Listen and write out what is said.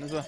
那个。